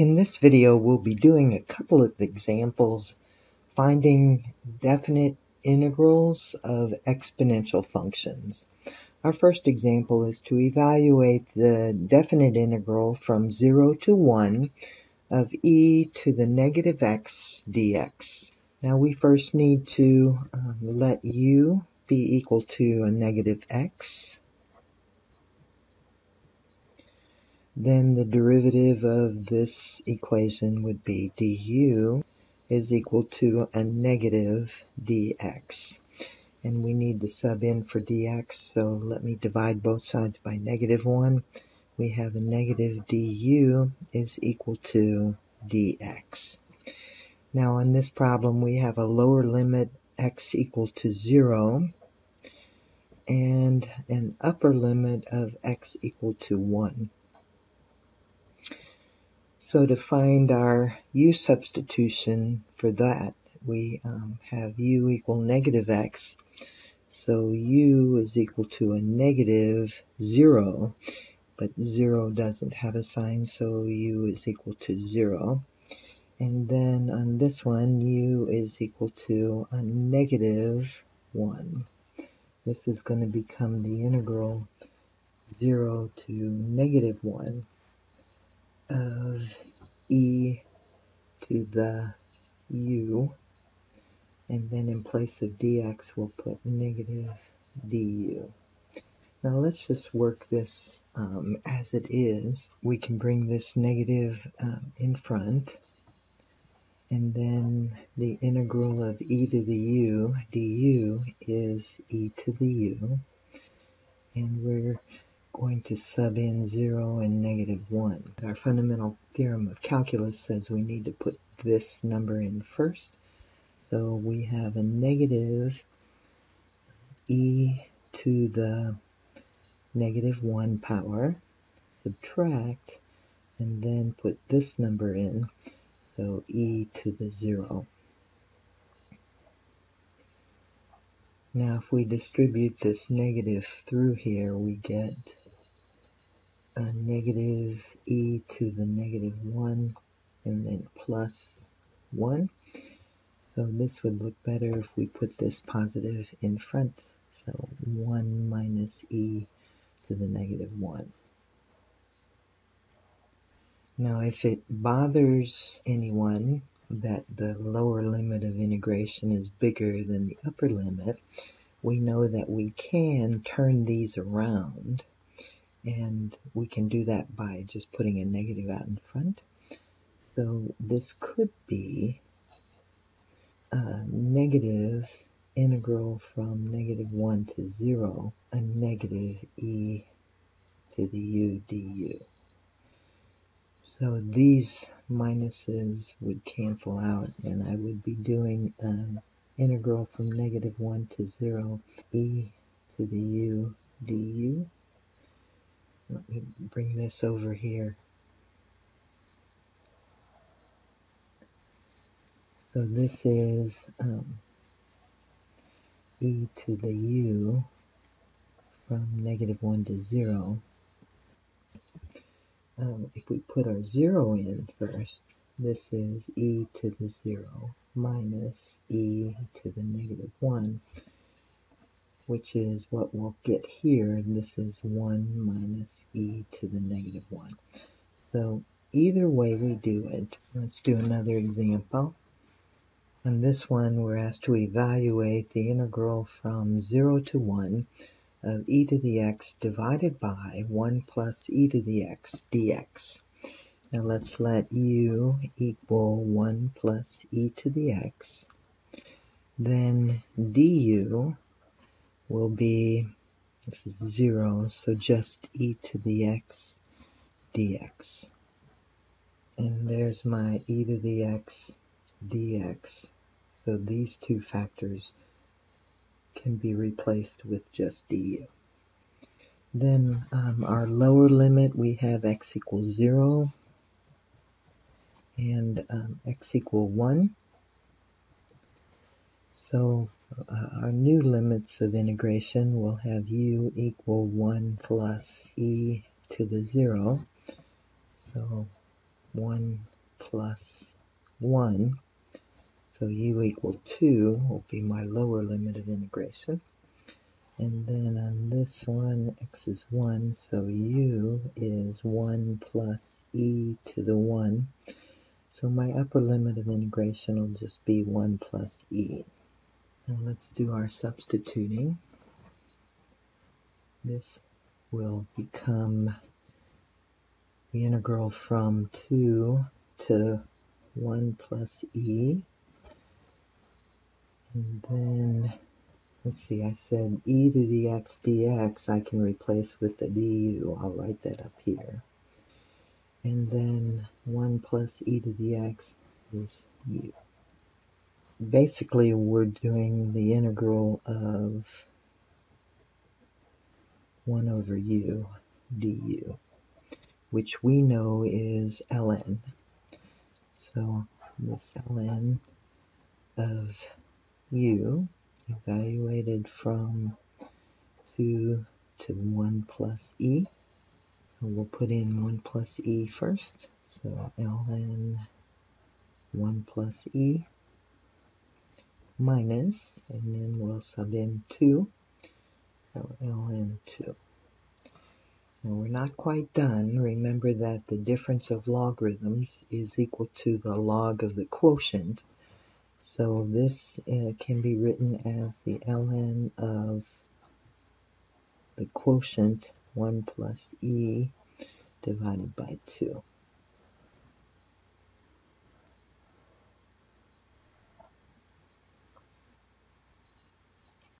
In this video, we'll be doing a couple of examples finding definite integrals of exponential functions. Our first example is to evaluate the definite integral from 0 to 1 of e to the negative x dx. Now we first need to um, let u be equal to a negative x then the derivative of this equation would be du is equal to a negative dx. And we need to sub in for dx, so let me divide both sides by negative 1. We have a negative du is equal to dx. Now in this problem we have a lower limit x equal to 0 and an upper limit of x equal to 1. So to find our u substitution for that, we um, have u equal negative x. So u is equal to a negative 0, but 0 doesn't have a sign, so u is equal to 0. And then on this one, u is equal to a negative 1. This is going to become the integral 0 to negative 1 of e to the u and then in place of dx we'll put negative du. Now let's just work this um, as it is. We can bring this negative um, in front and then the integral of e to the u du is e to the u and we're going to sub in 0 and negative 1. Our fundamental theorem of calculus says we need to put this number in first. So we have a negative e to the negative 1 power, subtract, and then put this number in, so e to the 0. Now if we distribute this negative through here, we get a negative e to the negative 1 and then plus 1. So this would look better if we put this positive in front. So 1 minus e to the negative 1. Now if it bothers anyone that the lower limit of integration is bigger than the upper limit, we know that we can turn these around and we can do that by just putting a negative out in front. So this could be a negative integral from negative 1 to 0, a negative e to the u du. So these minuses would cancel out and I would be doing an integral from negative 1 to 0 e to the u du let me bring this over here. So this is um, e to the u from negative 1 to 0. Um, if we put our 0 in first, this is e to the 0 minus e to the negative 1 which is what we'll get here. And this is 1 minus e to the negative 1. So either way we do it, let's do another example. On this one, we're asked to evaluate the integral from 0 to 1 of e to the x divided by 1 plus e to the x dx. Now let's let u equal 1 plus e to the x. Then du will be, this is 0, so just e to the x dx. And there's my e to the x dx. So these two factors can be replaced with just du. Then um, our lower limit, we have x equals 0 and um, x equal 1. So uh, our new limits of integration will have u equal 1 plus e to the 0. So 1 plus 1. So u equal 2 will be my lower limit of integration. And then on this one, x is 1, so u is 1 plus e to the 1. So my upper limit of integration will just be 1 plus e. Now let's do our substituting. This will become the integral from 2 to 1 plus e. And then let's see, I said e to the x dx I can replace with the du. I'll write that up here. And then 1 plus e to the x is u. Basically, we're doing the integral of 1 over u du, which we know is ln. So this ln of u evaluated from 2 to 1 plus e. So we'll put in 1 plus e first. So ln 1 plus e minus, and then we'll sub in 2. So ln 2. Now we're not quite done. Remember that the difference of logarithms is equal to the log of the quotient. So this uh, can be written as the ln of the quotient 1 plus e divided by 2.